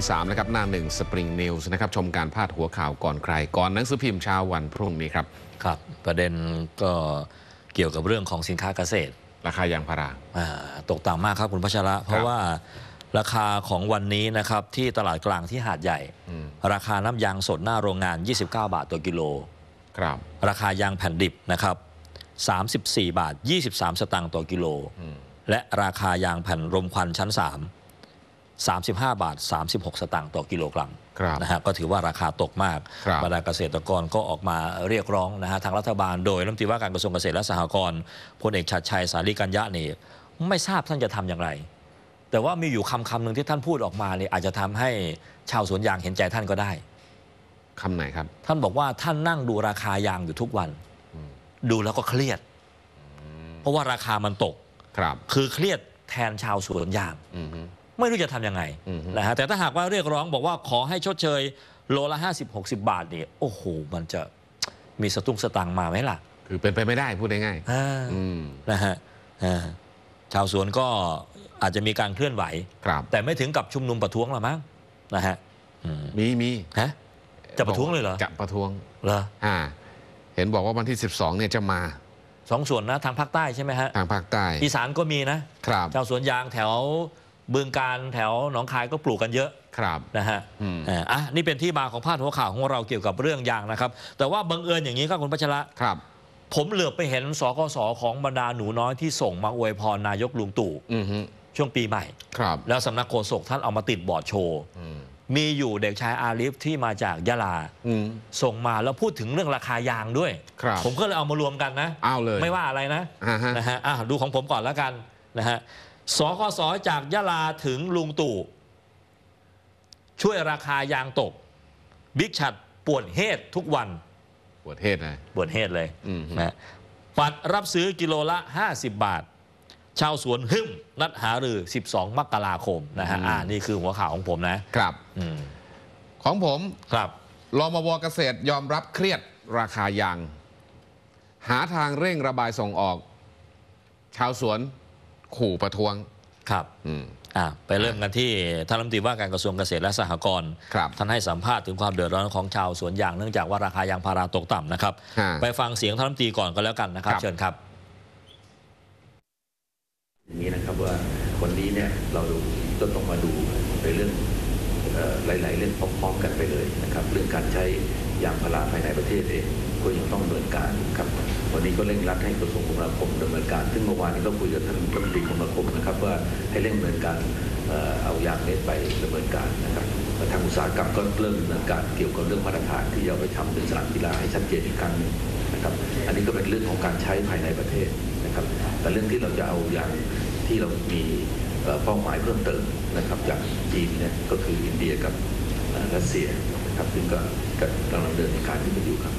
วงที่3นะครับหน้าหนึ่งสปริงนิวส์นะครับชมการพาดหัวข่าวก่อนใคร ก่อนหนังสือพิมพ์เช้าวันพรุ่งนี้ครับ ครับ ประเด็นก็เกี่ยวกับเรื่องของสินค้าเกษตร ราคายางพาราอ่าตกต่ำมากครับคุณพัชระ เพราะว่าราคาของวันนี้นะครับที่ตลาดกลางที่หาดใหญ่อืมราคาน้ำยางสดหน้าโรงงาน 29 บาทต่อกิโลครับราคายางแผ่นดิบนะครับ34 บาท 23 สตางค์ต่อกิโลอืมและราคายางแผ่นรมควันชั้น 3 35 บาท 36 สตางค์ต่อกิโลกรัมครับนะฮะก็ถือว่าราคาตกมากครับบรรดาเกษตรกรก็ออกมาเรียกร้องนะฮะทางรัฐบาลโดยรัฐมนตรีว่าการกระทรวงเกษตรและสหกรณ์พลเอกชัดชัยสารีกัญญะนี่ไม่ทราบท่านจะทำอย่างไร แต่ว่ามีอยู่คำคำหนึ่งที่ท่านพูดออกมาเนี่ยอาจจะทำให้ชาวสวนยางเห็นใจท่านก็ได้คำไหนครับ ท่านบอกว่าท่านนั่งดูราคายางอยู่ทุกวัน ดูแล้วก็เครียด เพราะว่าราคามันตกครับ คือเครียดแทนชาวสวนยางอืมฮึ ไม่รู้จะทำยังไงอือฮึนะฮะแต่ถ้าหากว่าเรียกร้องบอกว่าขอให้ชดเชยโลละ 50 60 บาทเนี่ยโอ้โห มันจะมีสตุ้งสตังค์มาไหมล่ะคือเป็นไปไม่ได้พูดง่ายอ่าๆอืมนะฮะอ่าชาวสวนก็อาจจะมีการเคลื่อนไหว ครับแต่ไม่ถึงกับชุมนุมประท้วงหรอกมั้งนะฮะอืมมีมีฮะจะประท้วงเลยเหรอจะประท้วงเหรออ่าเห็นบอกว่าวันที่ 12เนี่ยจะมาสองส่วนนะทางภาคใต้ใช่ไหมฮะทางภาคใต้อีสานก็มีนะครับ ชาวสวนยางแถว บึงการแถวหนองคายก็ปลูกกันเยอะครับนะฮะอืมอ่าอะนี่เป็นที่มาของพาดหัวข่าวของเราเกี่ยวกับเรื่องยางนะครับ แต่ว่าบังเอิญอย่างนี้ครับคุณพัชระครับ ผมเหลือบไปเห็นสกสของบรรดาหนูน้อยที่ส่งมาอวยพรนายกลุงตู่อืมฮึช่วงปีใหม่ครับ แล้วสำนักโฆษกท่านเอามาติดบอร์ดโชว์อืมมีอยู่เด็กชายอาลิฟที่มาจากยะลาอืมส่งมาแล้วพูดถึงเรื่องราคายางด้วยครับผมก็เลยเอามารวมกันนะเอาเลยไม่ว่าอะไรนะอ่าฮะนะฮะอะดูของผมก่อนแล้วกันนะฮะ สคสจากยะลาถึงลุงตู่ ช่วยราคายางตก บิ๊กชัดปวด head ทุกวัน ปวดเทศนะปวดเฮดเลยอืมนะฮะปัดรับซื้อกิโลละ 50 บาท ชาวสวนหึ่มนัดหารือ 12 มกราคมนะฮะอ่านี่คือหัวข่าวของผมนะครับอืมของผมครับรมวเกษตรยอมรับเครียดราคายาง หาทางเร่งระบายส่งออก ชาวสวน ขู่ประท้วงครับอืมอ่าไปเริ่มกันที่ท่านรัฐมนตรีว่าการกระทรวงเกษตรและสหกรณ์ครับท่านให้สัมภาษณ์ถึงความเดือดร้อนของชาวสวนยางเนื่องจากว่าราคายางพาราตกต่ำนะครับฮะไปฟังเสียงท่านรัฐมนตรีก่อนก็แล้วกันนะครับครับ เชิญครับอย่างนี้นะครับว่าวันนี้เนี่ยเราก็ต้องมาดูในเรื่องเอ่อหลาย ๆ เรื่องพร้อม ๆ กันไปเลยนะครับ เรื่องการใช้ยางพาราภายในประเทศเอง ก็ยังต้องดำเนินการครับ วันนี้ก็เร่งรัดให้กระทรวงคมนาคมดำเนินการ ซึ่งเมื่อวานนี้ก็คุยกับท่านรัฐมนตรีคมนาคมนะครับ ว่าให้เร่งดำเนินการเอ่อเอายางเม็ดไปดำเนินการนะครับทางอุตสาหกรรมก็เริ่มดำเนินการเกี่ยวกับเรื่องมาตรฐานที่จะเอาไปทำเป็นสนามกีฬาให้ชัดเจนอีกครั้งนึงนะครับ อันนี้ก็เป็นเรื่องของการใช้ภายในประเทศนะครับ แต่เรื่องที่เราจะเอายางที่เรามีเป้าหมายเพิ่มเติมนะครับจากจีนเนี่ยก็คืออินเดียกับรัสเซียนะครับซึ่งก็กำลังเดินการที่กันอยู่ครับ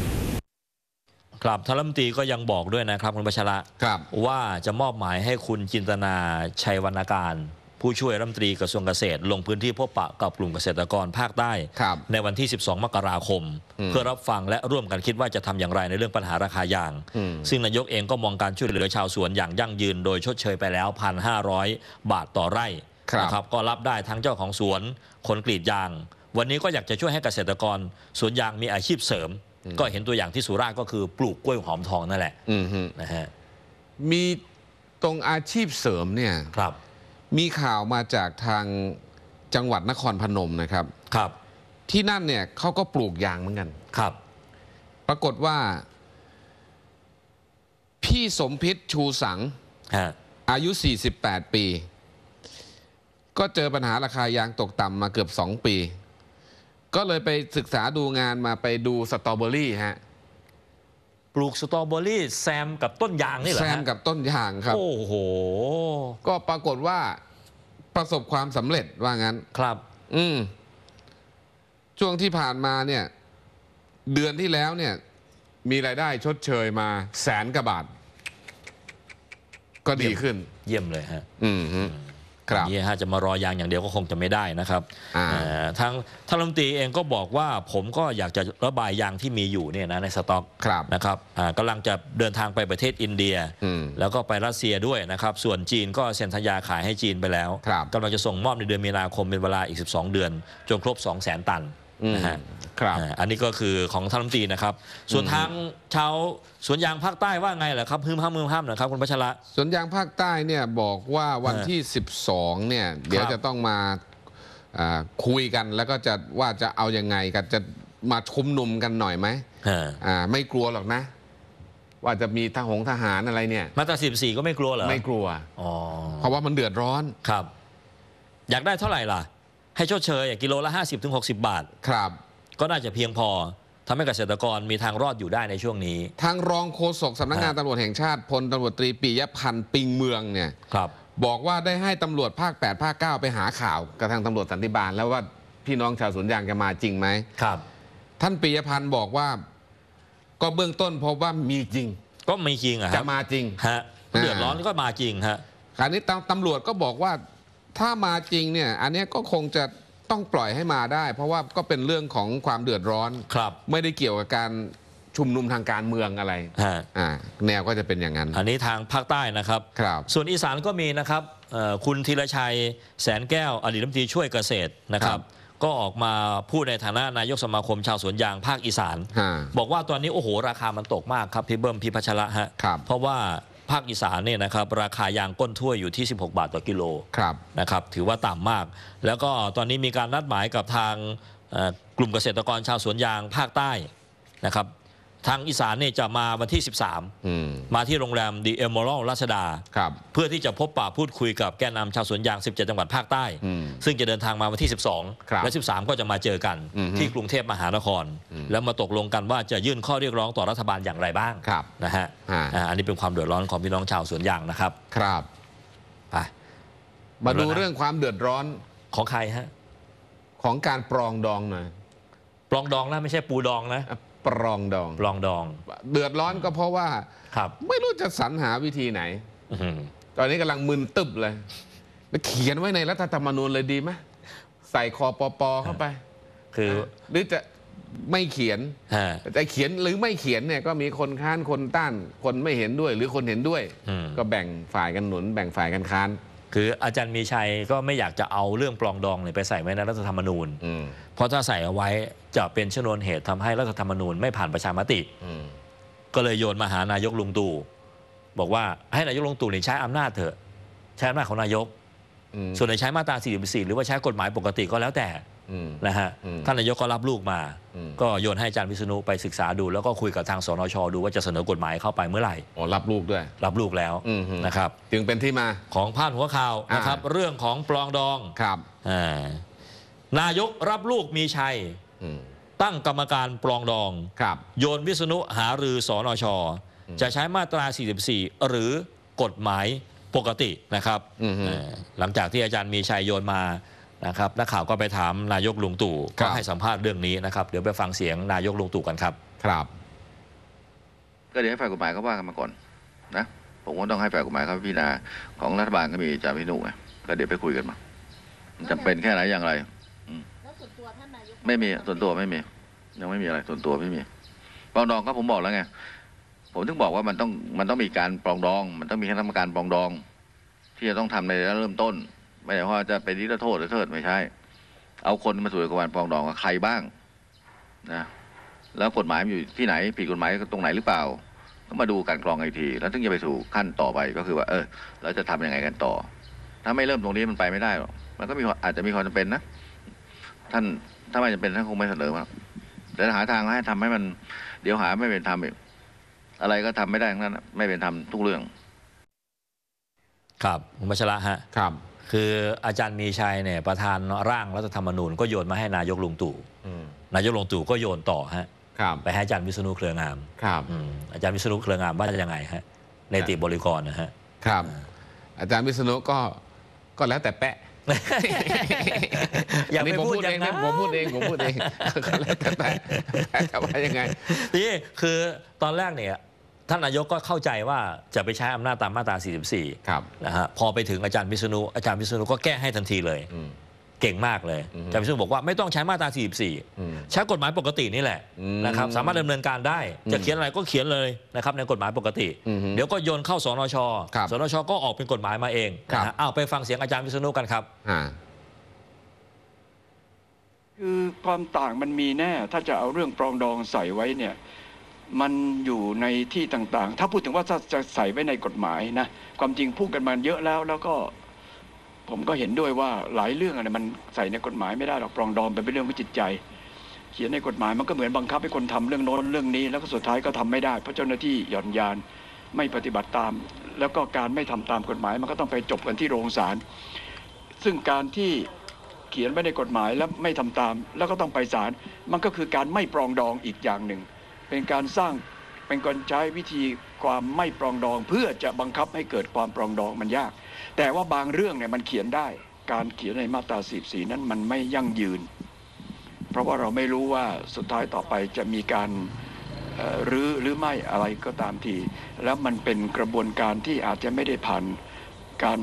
ครับท่านรัฐมนตรีก็ยังบอกด้วยนะครับคุณประชระครับ ว่าจะมอบหมายให้คุณจินตนาชัยวรรณการ ผู้ช่วยรัฐมนตรีกระทรวงเกษตร ลงพื้นที่พบปะกับกลุ่มเกษตรกรภาคใต้ ครับในวันที่ 12 มกราคม อืม เพื่อรับฟังและร่วมกันคิดว่าจะทำอย่างไรในเรื่องปัญหาราคายาง อืม ซึ่งนายกเองก็มองการช่วยเหลือชาวสวนอย่างยั่งยืนโดยชดเชยไปแล้ว 1,500 บาทต่อไร่ครับนะครับก็รับได้ทั้งเจ้าของสวนคนกรีดยาง วันนี้ก็อยากจะช่วยให้เกษตรกรสวนยางมีอาชีพเสริม ก็เห็นตัวอย่างที่สุราษฎร์ก็คือปลูกกล้วยหอมทองนั่นแหละอืมฮึนะฮะมีตรงอาชีพเสริมเนี่ยครับมีข่าวมาจากทางจังหวัดนครพนมนะครับครับ ที่นั่นเนี่ยเขาก็ปลูกยางเหมือนกันครับ ปรากฏว่า พี่สมพิษชูสังฮะอายุ 48 ปี ก็เจอปัญหาราคายางตกต่ำมาเกือบ 2 ปี ก็เลยไปศึกษาดูงานมาไปดูสตรอเบอรี่ฮะปลูกสตรอเบอรี่แซมกับต้นยางนี่เหรอแซฮะมกับต้นยางครับ โอ้โหก็ปรากฏว่าประสบความสำเร็จว่างั้น ครับ อืม ช่วงที่ผ่านมาเนี่ย เดือนที่แล้วเนี่ย มีรายได้ชดเชยมาแสนกว่าบาท ก็ดีขึ้น เยี่ยมเลยฮะ อืมฮึ ครับอันนี้ฮะจะมารอยางอย่างเดียวก็คงจะไม่ได้นะครับอ่าเอ่อทางท่านรัฐมนตรีเองก็บอกว่าผมก็อยากจะระบายยางที่มีอยู่เนี่ยนะในสต็อกครับนะครับอ่ากำลังจะเดินทางไปประเทศอินเดียอืมแล้วก็ไปรัสเซียด้วยนะครับส่วนจีนก็เซ็นสัญญาขายให้จีนไปแล้วครับกำลังจะส่งมอบในเดือนมีนาคมเป็นเวลาอีก 12 เดือนจนครบ 2 0 0 0 0 0 ตันอืม นะฮะครับอ่าอันนี้ก็คือของท่านรัฐมนตรีนะครับ ส่วนทางชาวสวนยางภาคใต้ว่าไงล่ะครับฮึมห้ามฮึมห้ามนะครับคุณพัชระสวนยางภาคใต้เนี่ยบอกว่าวันฮะที่ 12เนี่ยเดี๋ยวครับจะต้องมาอ่าคุยกันแล้วก็จะว่าจะเอายังไงกันจะมาชุมนุมกันหน่อยไหมอ่าอ่าไม่กลัวหรอกนะ ว่าจะมีทหงทหารอะไรเนี่ย มาตรา14ก็ไม่กลัวเหรอไม่กลัวอ๋อเพราะว่ามันเดือดร้อนครับ อยากได้เท่าไหร่ล่ะ ให้ชดเชยอะกิโลละ 50-60 บาท ครับ ก็น่าจะเพียงพอทำให้เกษตรกรมีทางรอดอยู่ได้ในช่วงนี้ ทางรองโฆษกสำนักงานฮะตำรวจแห่งชาติพลตำรวจตรีปิยพันธ์ปิงเมืองเนี่ย ครับ บอกว่าได้ให้ตำรวจภาค 8 ภาค 9 ไปหาข่าวกับทางตำรวจสันติบาลแล้วว่าพี่น้องชาวสวนยางจะมาจริงไหม ครับ ท่านปิยพันธ์บอกว่า ก็เบื้องต้นพบว่ามีจริง ก็ไม่จริงอะคจะรับมาจริง ฮะเดือดร้อนก็มาจริงฮะ คราวนี้ตำตำรวจก็บอกว่า ถ้ามาจริงเนี่ยอันเนี้ยก็คงจะต้องปล่อยให้มาได้ เพราะว่าก็เป็นเรื่องของความเดือดร้อน ครับ ไม่ได้เกี่ยวกับการชุมนุมทางการเมืองอะไรฮะ อ่าแนวก็จะเป็นอย่างนั้น อันนี้ทางภาคใต้นะครับ ครับ ส่วนอีสานก็มีนะครับเอ่อคุณธีรชัยแสนแก้วอดีตรัฐมนตรีช่วยเกษตรนะครับก็ออกมาพูดในฐานะนายกสมาคมชาวสวนยางภาคอีสาน ฮะ บอกว่าตอนนี้โอ้โหราคามันตกมากครับพี่เบิ้มพี่พัชระฮะ ครับเพราะว่า ภาคอีสานเนี่ยนะครับราคายางก้นถ้วยอยู่ที่ 16 บาทต่อกิโลครับนะครับถือว่าต่ำมาก แล้วก็ตอนนี้มีการนัดหมายกับทางเอ่อกลุ่มเกษตรกรชาวสวนยางภาคใต้นะครับ ทางอีสานเนี่ยจะมาวันที่อืม13 มาที่โรงแรมดีเอมอรัลราชดาครับเพื่อที่จะพบปะพูดคุยกับแกนนำชาวสวนยาง 17 จังหวัดภาคใต้อืมซึ่งจะเดินทางมาวันที่ครับ12 และ 13 ก็จะมาเจอกันอือฮึที่กรุงเทพมหานคร แล้วมาตกลงกันว่าจะยื่นข้อเรียกร้องต่อรัฐบาลอย่างไรบ้างครับนะฮะอ่าอ่าอันนี้เป็นความเดือดร้อนของพี่น้องชาวสวนยางนะครับ ครับไปมาดูเรื่องนะเรื่องความเดือดร้อนของใครฮะของการปรองดองหน่อยปลองดองนะไม่ใช่ปูดองนะอะ ปรองดอง ปลองดอง เดือดร้อนก็เพราะว่า ครับไม่รู้จะสรรหาวิธีไหน อื้อหือตอนนี้กำลังมึนตึบเลยแล้วเขียนไว้ในรัฐธรรมนูญเลยดีไหมใส่คอปปเข้าไป คือหรือจะไม่เขียน ฮะ แต่เขียนหรือไม่เขียนเนี่ยก็มีคนค้านคนต้าน คนไม่เห็นด้วย หรือคนเห็นด้วย อืม ก็แบ่งฝ่ายกันหนุน แบ่งฝ่ายกันค้าน คืออาจารย์มีชัยก็ไม่อยากจะเอาเรื่องปลองดองเนี่ยไปใส่ไว้ในรัฐธรรมนูญ อืมเพราะถ้าใส่เอาไว้จะเป็นชนวนเหตุทำให้รัฐธรรมนูญไม่ผ่านประชามติ อืมก็เลยโยนมาหานายกลุงตู่บอกว่าให้นายกลุงตู่เนี่ยใช้อำนาจเถอะ ใช้อำนาจของนายก อืมส่วนในใช้มาตรา44หรือว่าใช้กฎหมายปกติก็แล้วแต่อืม นะฮะอืมท่านนายกก็รับลูกมาอืมก็โยนให้อาจารย์วิษณุไปศึกษาดู แล้วก็คุยกับทางสนชดูว่าจะเสนอกฎหมายเข้าไปเมื่อไหร่อ๋อรับลูกด้วย รับลูกแล้วอืมฮึนะครับ จึงเป็นที่มาของพาดหัวข่าวนะครับอ่าเรื่องของปลองดองครับอ่านายกรับลูกมีชัยอืมตั้งกรรมการปลองดองครับ โยนวิษณุหารือสอนชจะใช้มาตรา 44 หรือกฎหมายปกตินะครับอือฮึเอ่อหลังจากที่อาจารย์มีชัยโยนมา นะครับนักข่าวก็ไปถามนายกลุงตู่ครัก็บ ให้สัมภาษณ์เรื่องนี้นะครับ เดี๋ยวไปฟังเสียงนายกลุงตู่กันครับ ครับ ก็เดี๋ยวให้ฝ่ายกฎหมายเขาว่ากันมาก่อนนะผมก็ต้องให้ฝ่ายกฎหมายเขาพิจารณาของรัฐบาลก็มีอาจารย์พินุไงก็เดี๋ยวไปคุยกันมามันจำเป็นแค่ไหนอย่างไร แล้วส่วนตัวท่านนายกไม่มีส่วนตัวไม่มี ยังไม่มีอะไรส่วนตัวไม่มีปรองดองก็ผมบอกแล้วไงผมถึงบอกว่ามันต้องมันต้องมีการปรองดอง มันต้องมีคณะกรรมการปรองดอง ที่จะต้องทำในเริ่มต้น ไม่ใช่ว่าจะเป็นนิรโทษหรือเทิดไม่ใช่ เอาคนมาสู่กระบวนการปรองดองกับใครบ้างนะแล้วกฎหมายมันอยู่ที่ไหนผิดกฎหมายตรงไหนหรือเปล่าก็มาดูการกรองไอที แล้วถึงจะไปสู่ขั้นต่อไปก็คือว่า เออเราจะทำยังไงกันต่อ ถ้าไม่เริ่มตรงนี้มันไปไม่ได้หรอกมันก็มีอาจจะมีความจำเป็นนะท่านถ้าไม่จำเป็นท่านคงไม่เสนอมาแต่หาทางให้ทำให้มัน เดี๋ยวหาไม่เป็นธรรมอีกอะไรก็ทำไม่ได้ทั้งนั้นน่ะไม่เป็นธรรมทุกเรื่อง ครับคุณพัชระฮะครับ คืออาจารย์มีชัยเนี่ยประธานร่างรัฐธรรมนูญก็โยนมาให้นายกลุงตู่อืมนายกลุงตู่ก็โยนต่อฮะครับไปให้อาจารย์วิษณุเครืองามครับอืมอาจารย์วิษณุเครืองามว่าจะยังไงฮะในติบริกรนะฮะครับ อาจารย์วิษณุก็ก็แล้วแต่แปะอย่าไปนนี้ผมพูดพูดอเอย่างงนั้นะนผมพูดเองผมพูดเองก็แล้วแต่แปะแปะจะว่ายังไงนี่คือตอนแรกเนี่ย ท่านนายกก็เข้าใจว่าจะไปใช้อำนาจตามมาตรา 44ครับ นะฮะพอไปถึงอาจารย์วิษณุอาจารย์วิษณุก็แก้ให้ทันทีเลย อืม เก่งมากเลยอืมอาจารย์วิษณุบอกว่าไม่ต้องใช้มาตรา อืม44 ใช้กฎหมายปกตินี่แหละอืมนะครับสามารถดำเนินการได้จะเขียนอะไรก็เขียนเลยนะครับในกฎหมายปกติ อืมเดี๋ยวก็โยนเข้าสนชครับสนชก็ออกเป็นกฎหมายมาเองครับ นะฮะอ้าวไปฟังเสียงอาจารย์วิษณุกันครับ อ่า คือความต่างมันมีแน่ ถ้าจะเอาเรื่องปรองดองใส่ไว้เนี่ย มันอยู่ในที่ต่างๆ ถ้าพูดถึงว่าถ้าจะใส่ไว้ในกฎหมายนะ ความจริงพูดกันมาเยอะแล้ว แล้วก็ผมก็เห็นด้วยว่าหลายเรื่องอะเนี่ยมันใส่ในกฎหมายไม่ได้หรอกปรองดองเป็นเรื่องของจิตใจ เขียนในกฎหมายมันก็เหมือนบังคับให้คนทำเรื่องโน้นเรื่องนี้ แล้วก็สุดท้ายก็ทำไม่ได้ เพราะเจ้าหน้าที่หย่อนยานไม่ปฏิบัติตาม แล้วก็การไม่ทำตามกฎหมาย มันก็ต้องไปจบกันที่โรงศาลซึ่งการที่เขียนไว้ในกฎหมายแล้วไม่ทำตาม แล้วก็ต้องไปศาลมันก็คือการไม่ปรองดองอีกอย่างหนึ่ง เป็นการสร้างเป็นการใช้วิธีความไม่ปรองดอง เพื่อจะบังคับให้เกิดความปรองดองมันยาก แต่ว่าบางเรื่องเนี่ยมันเขียนได้ การเขียนในมาตราสีนั้นมันไม่ยั่งยืน เพราะว่าเราไม่รู้ว่าสุดท้ายต่อไปจะมีการเอ่อรื้อหรือไม่อะไรก็ตามที แล้วมันเป็นกระบวนการที่อาจจะไม่ได้ผ่านการ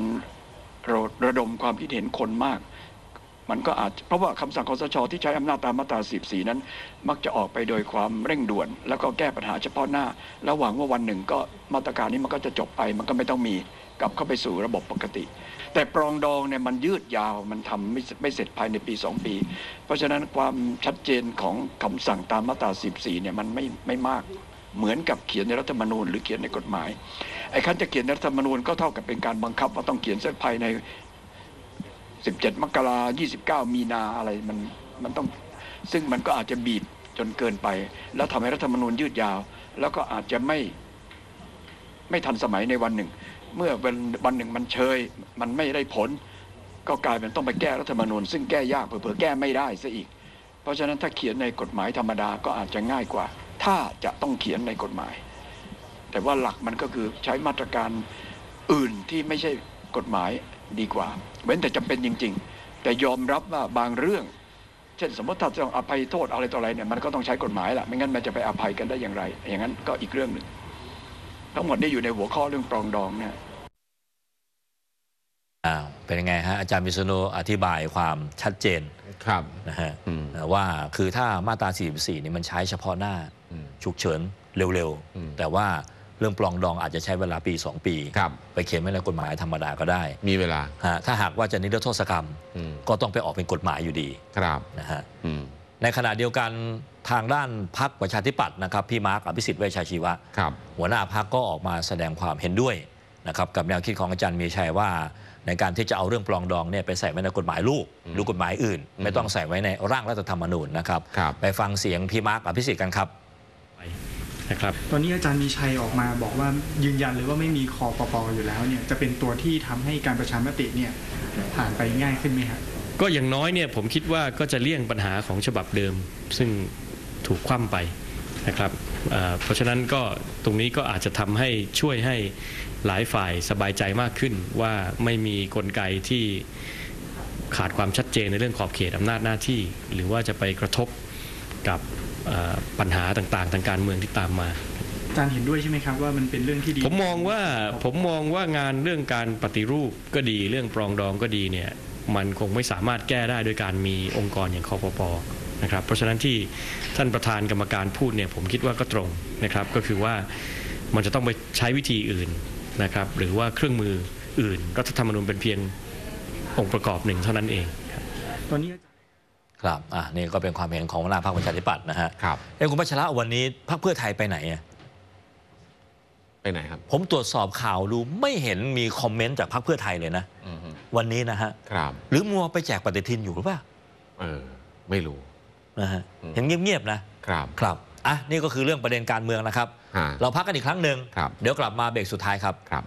ระดมความคิดเห็นคนมาก มันก็อาจเพราะว่าคำสั่งคอสชที่ใช้อำนาจตามมาตรา14 นั้น มักจะออกไปโดยความเร่งด่วน แล้วก็แก้ปัญหาเฉพาะหน้า แล้วหวังว่าวันหนึ่งก็มาตรการนี้มันก็จะจบไป มันก็ไม่ต้องมีกลับเข้าไปสู่ระบบปกติ แต่ปรองดองเนี่ยมันยืดยาวมันทำไม่ไม่เสร็จภายในปี 2 ปี เพราะฉะนั้นความชัดเจนของคำสั่งตามมาตรา 14 เนี่ยมันไม่ไม่มากเหมือนกับเขียนในรัฐธรรมนูญหรือเขียนในกฎหมายไอ้ขั้นจะเขียนในรัฐธรรมนูญก็เท่ากับเป็นการบังคับว่าต้องเขียนเสร็จภายใน 17 มกรา 29 มีนาอะไรมันมันต้องซึ่งมันก็อาจจะบีบจนเกินไป แล้วทำให้รัฐธรรมนูญยืดยาว แล้วก็อาจจะไม่ไม่ทันสมัยในวันหนึ่ง เมื่อวันวันหนึ่งมันเชย มันไม่ได้ผล ก็กลายเป็นต้องไปแก้รัฐธรรมนูญซึ่งแก้ยากเผื่อแก้ไม่ได้ซะอีก เพราะฉะนั้นถ้าเขียนในกฎหมายธรรมดาก็อาจจะง่ายกว่า ถ้าจะต้องเขียนในกฎหมาย แต่ว่าหลักมันก็คือใช้มาตรการอื่นที่ไม่ใช่กฎหมายดีกว่า เว้นแต่จำเป็นจริง ๆ แต่ยอมรับว่าบางเรื่อง เช่นสมมติถ้าจะอภัยโทษอะไรต่ออะไรเนี่ยมันก็ต้องใช้กฎหมายแหละไม่งั้นมันจะไปอภัยกันได้อย่างไร อย่างนั้นก็อีกเรื่องหนึ่งทั้งหมดนี่อยู่ในหัวข้อเรื่องปรองดองเนี่ยอ้าวเป็นยังไงฮะอาจารย์วิษณุอธิบายความชัดเจนครับนะฮะอืมว่าคือถ้ามาตรา 44 นี่มันใช้เฉพาะหน้าอืมฉุกเฉินเร็วอืมๆแต่ว่า เรื่องปรองดองอาจจะใช้เวลาปี 2 ปี ครับ ไปเขียนไว้ในกฎหมายธรรมดาก็ได้มีเวลา ฮะถ้าหากว่าจะนิรโทษกรรม อืม ก็ต้องไปออกเป็นกฎหมายอยู่ดีครับ นะฮะอืม ในขณะเดียวกันทางด้านพรรคประชาธิปัตย์นะครับพี่มาร์คอภิสิทธิ์เวชชาชีวะ ครับ หัวหน้าพรรคก็ออกมาแสดงความเห็นด้วยนะครับกับแนวคิดของอาจารย์มีชัยว่า ในการที่จะเอาเรื่องปรองดองเนี่ยไปใส่ไว้ในกฎหมายลูกหรือกฎหมายอื่น ไม่ต้องใส่ไว้ในร่างรัฐธรรมนูญนะครับ ครับ ไปฟังเสียงพี่มาร์คอภิสิทธิ์กันครับ นะครับตอนนี้อาจารย์มีชัยออกมาบอกว่ายืนยันเลยว่าไม่มีคอปปอยู่แล้วเนี่ยจะเป็นตัวที่ทำให้การประชามติเนี่ยผ่านไปง่ายขึ้นไหมครับก็อย่างน้อยเนี่ยผมคิดว่าก็จะเลี่ยงปัญหาของฉบับเดิม ซึ่งถูกคว่ำไปนะครับเอ่อเพราะฉะนั้นก็ตรงนี้ก็อาจจะทำให้ช่วยให้หลายฝ่ายสบายใจมากขึ้น ว่าไม่มีกลไกที่ขาดความชัดเจนในเรื่องขอบเขตอำนาจหน้าที่ หรือว่าจะไปกระทบกับเอ่อ ปัญหาต่างๆ ทางการเมืองที่ตามมาอาจารย์เห็นด้วยใช่ไหมครับว่ามันเป็นเรื่องที่ดีผมมองว่าผมมองว่างานเรื่องการปฏิรูปก็ดีเรื่องปรองดองก็ดีเนี่ยมันคงไม่สามารถแก้ได้โดยการมีองค์กรอย่างคอปปนะครับเพราะฉะนั้นที่ท่านประธานกรรมการพูดเนี่ยผมคิดว่าก็ตรงนะครับก็คือว่ามันจะต้องไปใช้วิธีอื่นนะครับหรือว่าเครื่องมืออื่น รัฐธรรมนูญเป็นเพียงองค์ประกอบหนึ่งเท่านั้นเองครับตอนนี้ ครับอะนี่ก็เป็นความเห็นของหัวหน้าพรรคประชาธิปัตย์นะฮะครับเอ้คุณพัชระวันนี้พรรคเพื่อไทยไปไหนอะไปไหนครับ ผมตรวจสอบข่าวดูไม่เห็นมีคอมเมนต์จากพรรคเพื่อไทยเลยนะอืมฮึวันนี้นะฮะครับหรือมัวไปแจกปฏิทินอยู่หรือเปล่าเออไม่รู้ นะฮะอืม เห็นเงียบๆนะครับ ครับอะนี่ก็คือเรื่องประเด็นการเมืองนะครับอ่าเราพักกันอีกครั้งหนึ่งครับ เดี๋ยวกลับมาเบรกสุดท้ายครับ ครับ